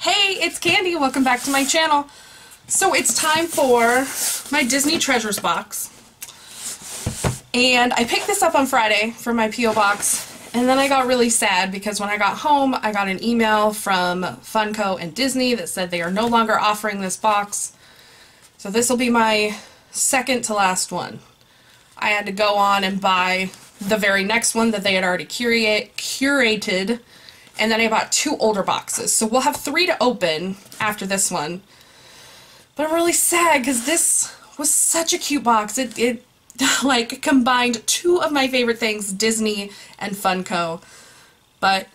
Hey, it's Kandy. Welcome back to my channel. So it's time for my Disney Treasures box. And I picked this up on Friday for my P.O. box. And then I got really sad because when I got home, I got an email from Funko and Disney that said they are no longer offering this box. So this will be my second to last one. I had to go on and buy the very next one that they had already curate, curated and then I bought two older boxes. So we'll have three to open after this one. But I'm really sad because this was such a cute box. It, it like combined two of my favorite things, Disney and Funko. But,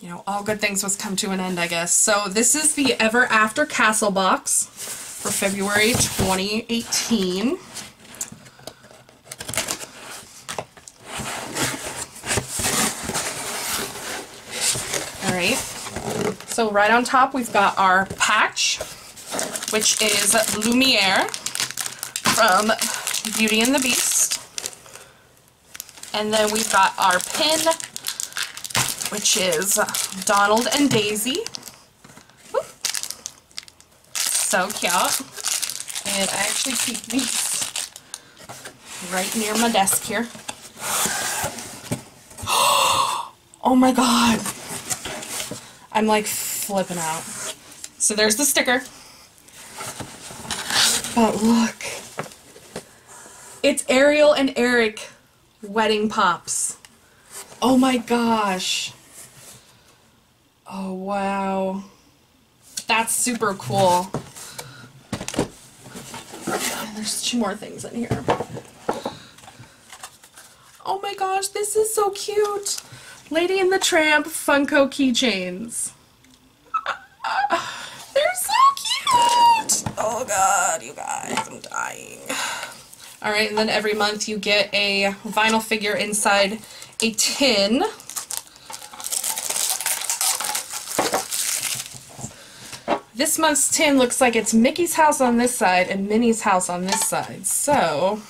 you know, all good things must come to an end, I guess. So this is the Ever After Castle box for February 2018. Alright, so right on top we've got our patch, which is Lumiere from Beauty and the Beast. And then we've got our pin, which is Donald and Daisy. So cute. And I actually keep these right near my desk here. Oh my god. I'm like flipping out. So there's the sticker. But look. It's Ariel and Eric wedding pops. Oh my gosh. Oh wow. That's super cool. There's two more things in here. Oh my gosh, this is so cute. Lady and the Tramp Funko keychains. They're so cute! Oh god, you guys, I'm dying. Alright, and then every month you get a vinyl figure inside a tin. This month's tin looks like it's Mickey's house on this side and Minnie's house on this side. So,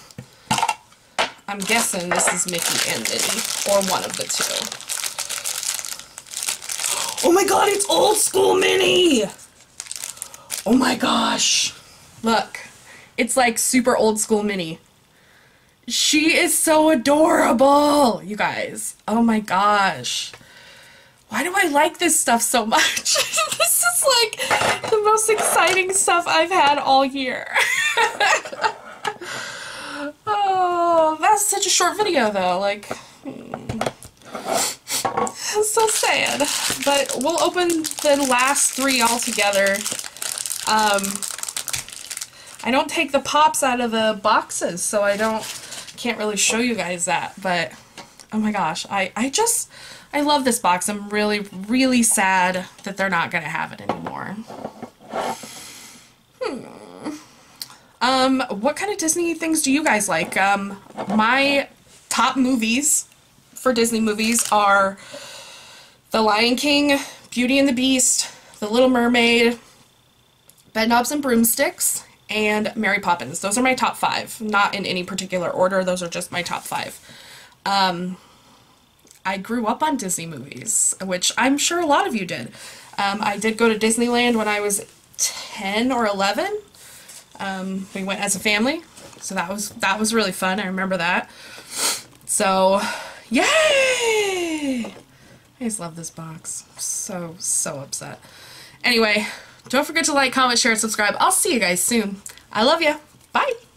I'm guessing this is Mickey and Minnie, or one of the two. Oh my god, it's old school Minnie! Oh my gosh. Look. It's like super old school Minnie. She is so adorable, you guys. Oh my gosh. Why do I like this stuff so much? this is like the most exciting stuff I've had all year. oh, that's such a short video though. Like. So sad. But we'll open the last three all together. Um, I don't take the pops out of the boxes, so I don't, can't really show you guys that. But, oh my gosh, I, I just, I love this box. I'm really, really sad that they're not to have it anymore. Hmm. Um, what kind of Disney things do you guys like? Um, my top movies for Disney movies are The Lion King, Beauty and the Beast, The Little Mermaid, Bedknobs and Broomsticks, and Mary Poppins. Those are my top five. Not in any particular order. Those are just my top five. Um, I grew up on Disney movies, which I'm sure a lot of you did. Um, I did go to Disneyland when I was 10 or 11. Um, we went as a family, so that was that was really fun. I remember that. So Yay! I just love this box. So, so upset. Anyway, don't forget to like, comment, share, and subscribe. I'll see you guys soon. I love you. Bye!